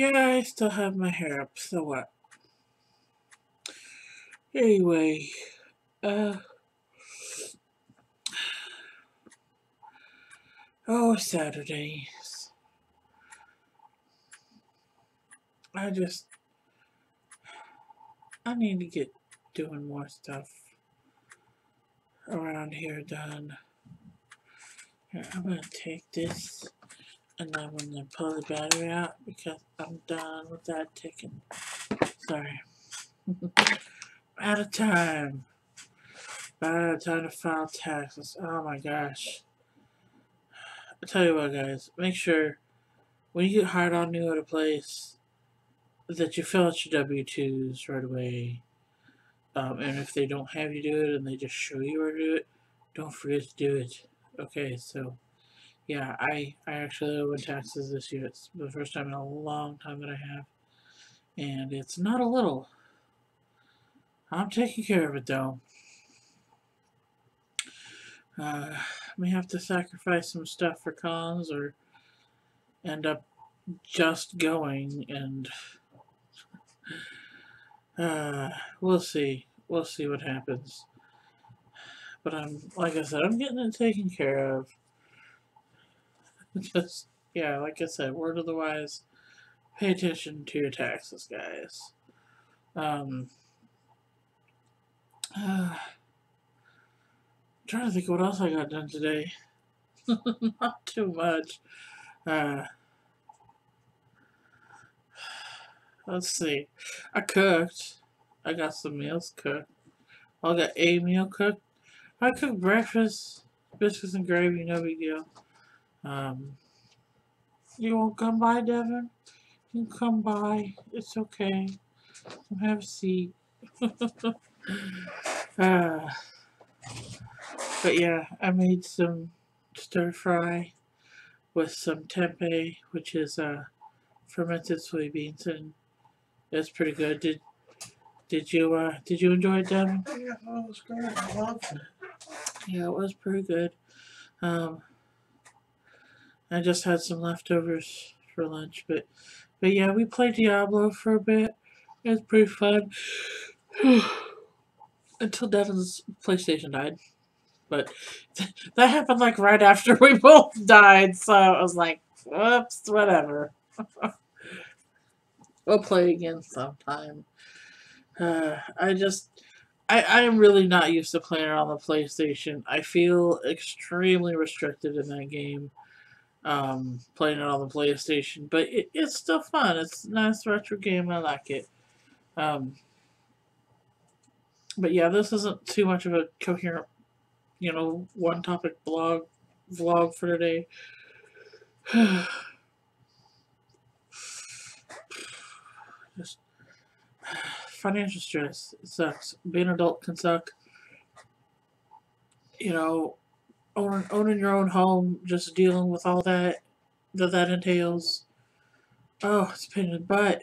Yeah, I still have my hair up, so what? Anyway, uh... Oh, Saturdays. I just... I need to get doing more stuff around here done. Here, I'm gonna take this and I'm gonna pull the battery out because I'm done with that ticking. Sorry. out of time. Out of time to file taxes. Oh my gosh. I tell you what guys, make sure when you get hired on new at a place that you fill out your W-2s right away. Um, and if they don't have you do it and they just show you where to do it, don't forget to do it. Okay, so yeah, I, I actually owe in taxes this year. It's the first time in a long time that I have. And it's not a little. I'm taking care of it though. Uh, may have to sacrifice some stuff for cons or end up just going and uh, we'll see. We'll see what happens. But I'm, like I said, I'm getting it taken care of. Just, yeah, like I said, word of the wise, pay attention to your taxes, guys. Um, uh, I'm trying to think what else I got done today. Not too much. Uh, let's see. I cooked. I got some meals cooked. I got a meal cooked. I cooked breakfast, biscuits and gravy, no big deal. Um, you won't come by, Devin? You can come by. It's okay. Come have a seat. uh, but yeah, I made some stir fry with some tempeh, which is uh, fermented soybeans, and it's pretty good. Did did you uh did you enjoy it, Devin? Yeah, that was great. I loved it. Yeah, it was pretty good. Um, I just had some leftovers for lunch, but but yeah, we played Diablo for a bit. It was pretty fun. Until Devin's PlayStation died. But that happened like right after we both died, so I was like, whoops, whatever. we'll play again sometime. Uh, I just I, I am really not used to playing on the PlayStation. I feel extremely restricted in that game, um, playing it on the PlayStation. But it, it's still fun. It's a nice retro game. I like it. Um, but yeah, this isn't too much of a coherent, you know, one topic blog vlog for today. Just financial stress sucks. Being an adult can suck. You know, owning, owning your own home, just dealing with all that that that entails. Oh, it's a pain in the butt.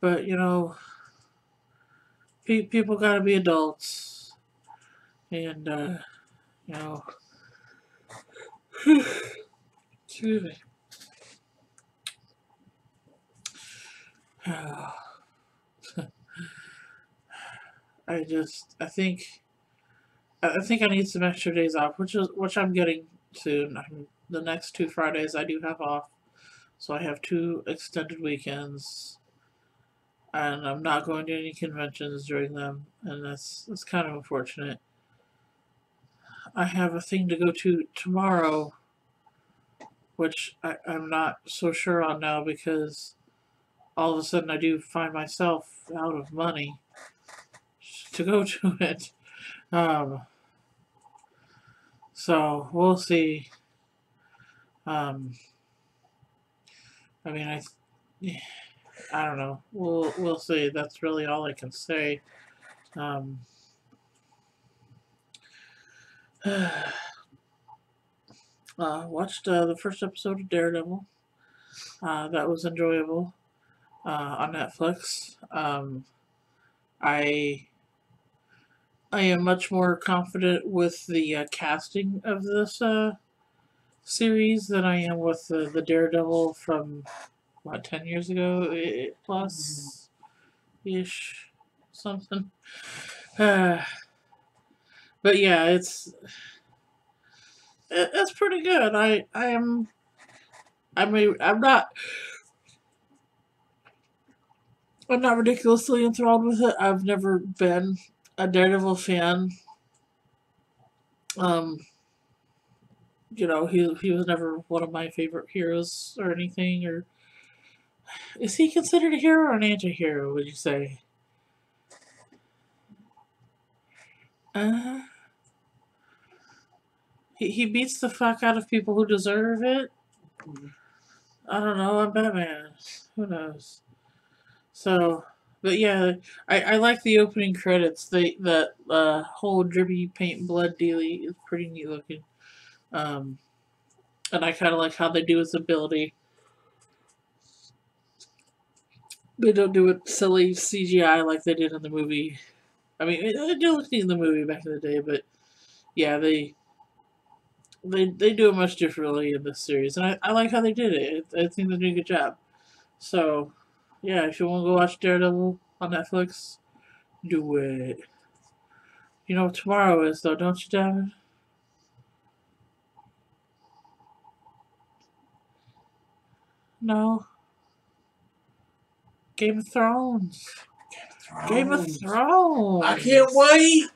But, you know, pe people gotta be adults. And, uh, you know, excuse me. I just, I think, I think I need some extra days off, which is, which I'm getting soon. I'm, the next two Fridays I do have off, so I have two extended weekends, and I'm not going to any conventions during them, and that's, that's kind of unfortunate. I have a thing to go to tomorrow, which I, I'm not so sure on now because all of a sudden I do find myself out of money to go to it. Um, so we'll see. Um, I mean, I, I don't know. We'll we'll see. That's really all I can say. Um, uh, watched uh, the first episode of Daredevil. Uh, that was enjoyable uh, on Netflix. Um, I I am much more confident with the uh, casting of this uh, series than I am with the, the Daredevil from what ten years ago plus ish something. Uh, but yeah, it's it, it's pretty good. I I am I mean I'm not I'm not ridiculously enthralled with it. I've never been a Daredevil fan. Um, you know, he he was never one of my favorite heroes or anything. Or is he considered a hero or an anti-hero? Would you say? Uh, he he beats the fuck out of people who deserve it. I don't know. I'm Batman. Who knows? So, but yeah, I, I like the opening credits. The the uh, whole drippy paint blood dealy is pretty neat looking. Um, and I kind of like how they do his ability. They don't do it silly CGI like they did in the movie. I mean, it, it did look neat in the movie back in the day, but yeah, they they they do it much differently in this series, and I, I like how they did it. I think they did a good job. So, yeah, if you want to go watch Daredevil on Netflix, do it. You know what tomorrow is, though, don't you, David? No. Game of Thrones. Game of Thrones. I can't wait.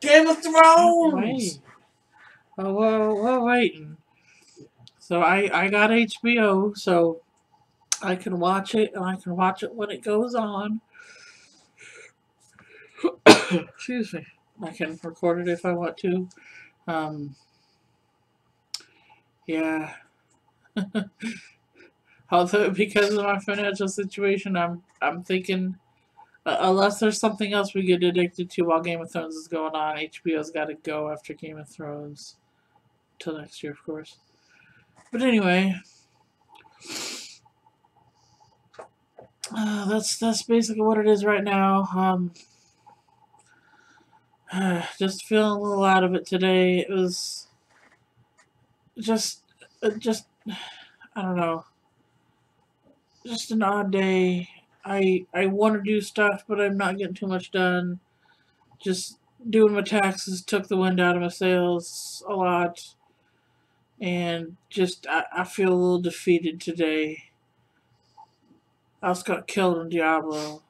Game of Thrones. Wait. Oh, well, we're waiting. So I, I got HBO, so I can watch it, and I can watch it when it goes on. Excuse me. I can record it if I want to. Um, yeah. Although because of my financial situation, I'm I'm thinking, uh, unless there's something else we get addicted to while Game of Thrones is going on, HBO's got to go after Game of Thrones. Till next year, of course. But anyway, uh, that's that's basically what it is right now. Um, just feeling a little out of it today. It was just, uh, just, I don't know, just an odd day. I I want to do stuff, but I'm not getting too much done. Just doing my taxes took the wind out of my sails a lot, and just I, I feel a little defeated today. I also got killed in Diablo.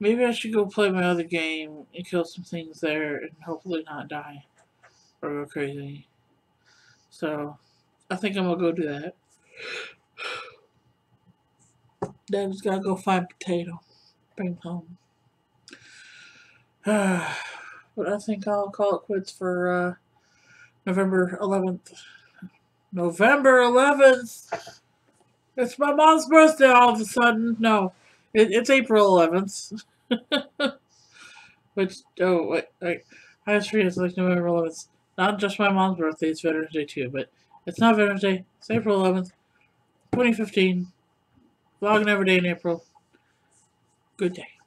Maybe I should go play my other game and kill some things there and hopefully not die or go crazy. So, I think I'm gonna go do that. David's gotta go find potato. Bring home. but I think I'll call it quits for uh, November 11th. November 11th! It's my mom's birthday all of a sudden. No, it, it's April 11th. Which, oh, wait, wait. I was forgetting it's like November 11th. Not just my mom's birthday, it's Veterans Day too, but it's not Veterans Day. It's April 11th, 2015. Vlogging every day in April. Good day.